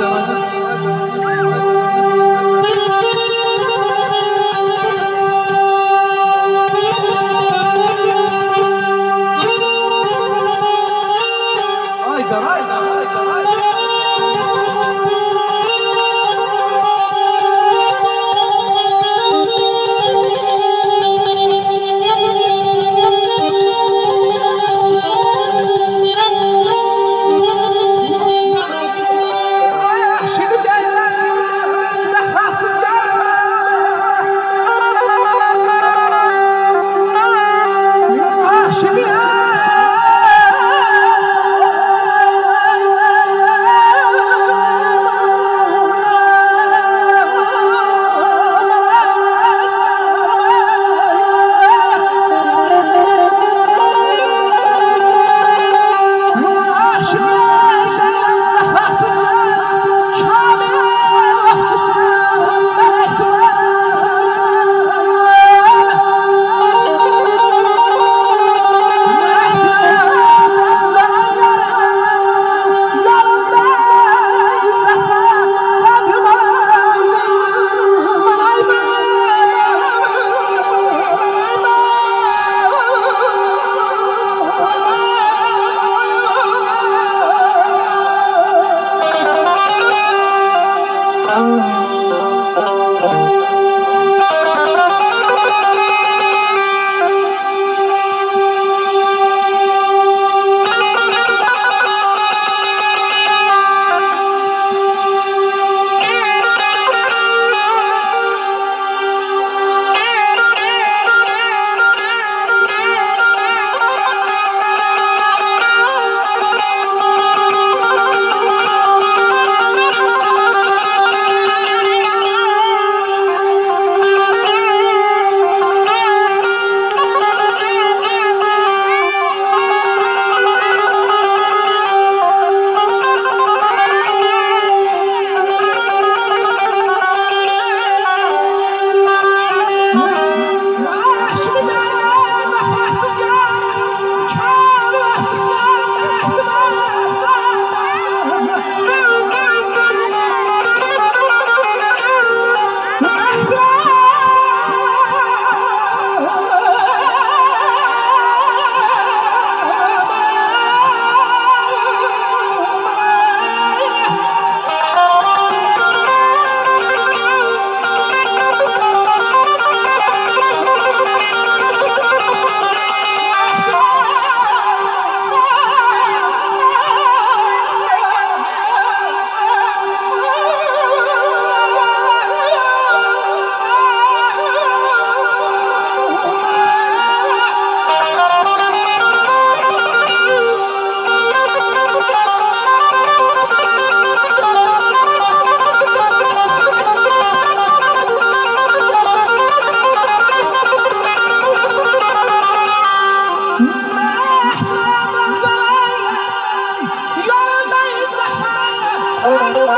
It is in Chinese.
Lord. 亲爱的。